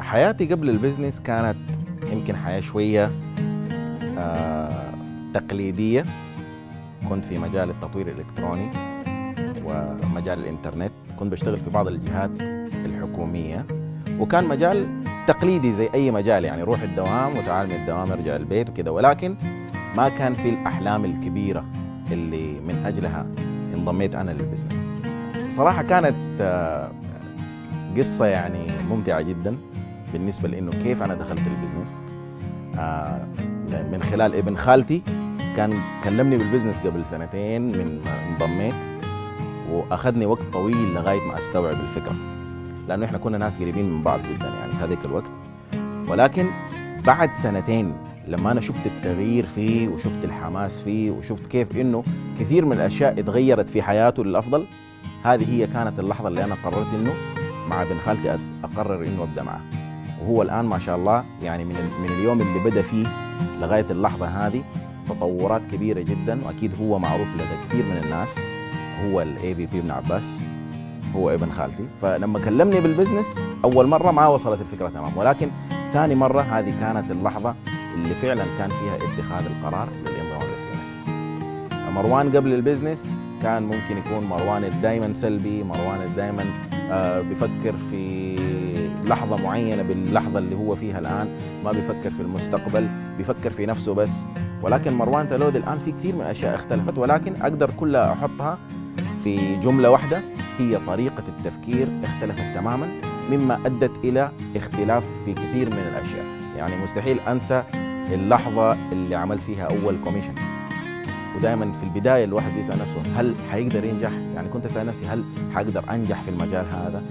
حياتي قبل ال business كانت يمكن حياة شوية آه تقليدية. كنت في مجال التطوير الإلكتروني ومجال الإنترنت. كنت بشتغل في بعض الجهات الحكومية وكان مجال تقليدي زي أي مجال يعني روح الدوام وتعال من الدوام ارجع البيت وكذا ولكن ما كان في الأحلام الكبيرة اللي من أجلها انضميت أنا لل business. صراحة كانت آه قصة يعني ممتعة جدا بالنسبة لأنه كيف أنا دخلت ال business. آه من خلال ابن خالتي كان كلمني بال business قبل سنتين من ما انضميت وأخذني وقت طويل لغاية ما أستوعب الفكرة. لأنه إحنا كنا ناس قريبين من بعض جدا يعني في هذيك الوقت. ولكن بعد سنتين لما أنا شفت التغيير فيه وشفت الحماس فيه وشفت كيف إنه كثير من الأشياء اتغيرت في حياته للأفضل هذه هي كانت اللحظة اللي أنا قررت إنه مع ابن خالتي أقرر إنه أبدأ معه. وهو الآن ما شاء الله يعني من من اليوم اللي بدأ فيه لغاية اللحظة هذه تطورات كبيرة جدا وأكيد هو معروف لدى كثير من الناس. هو ال AVP ابن عباس هو ابن خالتي. فلما كلمني بال business أول مرة ما وصلت الفكرة تمام. ولكن ثاني مرة هذه كانت اللحظة اللي فعلا كان فيها اتخاذ القرار للانضمام للفيونكس مروان قبل ال business كان ممكن يكون مروان دائما سلبي مروان آه بيفكر في لحظة معينة باللحظة اللي هو فيها الآن. ما بيفكر في المستقبل بيفكر في نفسه بس. ولكن مروان تلودي الآن في كثير من الأشياء اختلفت ولكن أقدر كلها أحطها في جملة واحدة. هي طريقة التفكير اختلفت تماما مما أدت إلى اختلاف في كثير من الأشياء. يعني مستحيل أنسى اللحظة اللي عملت فيها أول كوميشن ودائما في البداية الواحد بيسأل نفسه هل حيقدر ينجح؟ يعني كنت أسأل نفسي هل حقدر أنجح في المجال هذا؟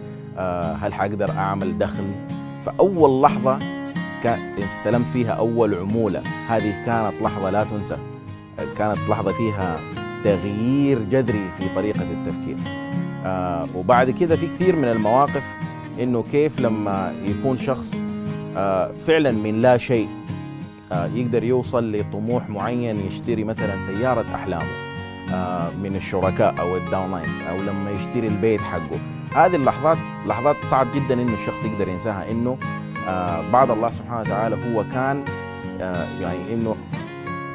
هل حقدر أعمل دخل؟ فأول لحظة استلمت فيها أول عمولة هذه كانت لحظة لا تنسى كانت لحظة فيها تغيير جذري في طريقة التفكير آه وبعد كده في كثير من المواقف إنه كيف لما يكون شخص آه فعلا من لا شيء آه يقدر يوصل لطموح معين يشتري مثلا سيارة أحلامه آه من الشركاء أو الداونلاينز أو لما يشتري البيت حقه. هذه اللحظات لحظات صعب جدا إنه الشخص يقدر ينساها إنه آه بعد الله سبحانه وتعالى هو كان آه يعني إنه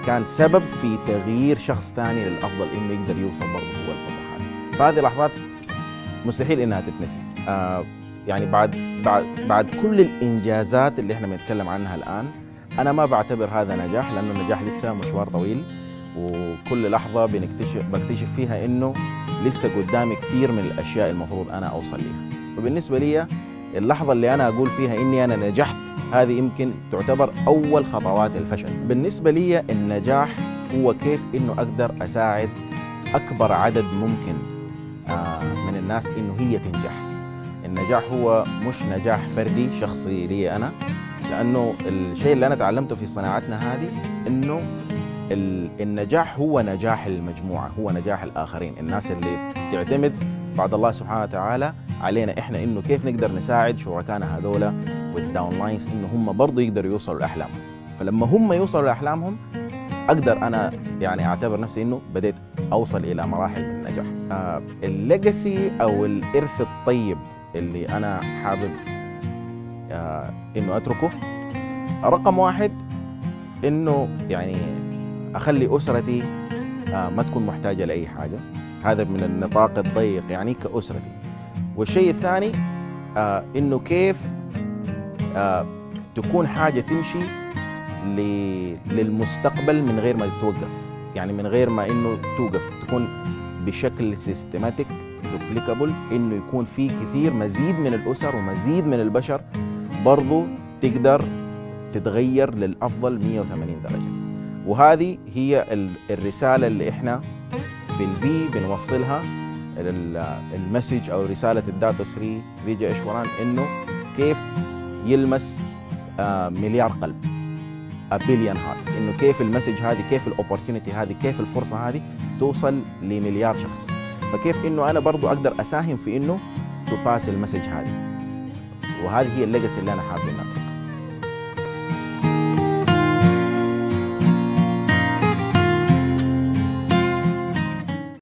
كان سبب في تغيير شخص ثاني للأفضل إنه يقدر يوصل برضه هو الطموح هذا فهذه لحظات مستحيل إنها تتنسي. آه يعني بعد بعد بعد كل الإنجازات اللي إحنا بنتكلم عنها الآن أنا ما بعتبر هذا نجاح لأنه النجاح لسه مشوار طويل وكل لحظة بنكتشف بكتشف فيها إنه لسه قدامي كثير من الأشياء المفروض أنا أوصل لها فبالنسبة لي اللحظة اللي أنا أقول فيها إني أنا نجحت هذه يمكن تعتبر أول خطوات الفشل. بالنسبة لي النجاح هو كيف إنه أقدر أساعد أكبر عدد ممكن من الناس إنه هي تنجح. النجاح هو مش نجاح فردي شخصي لي أنا. لأنه الشيء اللي أنا تعلمته في صناعتنا هذه إنه النجاح هو نجاح المجموعة هو نجاح الآخرين. الناس اللي تعتمد بعد الله سبحانه وتعالى علينا إحنا إنه كيف نقدر نساعد شركائنا هذولا والداونلاينز إنه هم برضه يقدروا يوصلوا لأحلامهم. فلما هم يوصلوا لأحلامهم أقدر أنا يعني أعتبر نفسي إنه بديت أوصل إلى مراحل من النجاح. آه الليجاسي أو الإرث الطيب اللي أنا حابب إنه أتركه. رقم واحد إنه يعني أخلي أسرتي آه ما تكون محتاجة لأي حاجة. هذا من النطاق الضيق يعني كأسرتي. والشيء الثاني آه إنه كيف آه تكون حاجة تمشي للمستقبل من غير ما توقف. يعني من غير ما إنه توقف تكون بشكل systematic duplicable إنه يكون في كثير مزيد من الأسر ومزيد من البشر برضو تقدر تتغير للأفضل 180 درجة. وهذه هي الرسالة اللي إحنا في ال V بنوصلها ال message أو رسالة الداتو سري فيجاي إسواران إنه كيف يلمس مليار قلب billion heart إنه كيف ال message هذه كيف ال opportunity هذه كيف الفرصة هذه توصل لمليار شخص. فكيف إنه أنا برضو أقدر أساهم في إنه ت pass ال message هذه؟ وهذه هي ال legacy اللي أنا حابب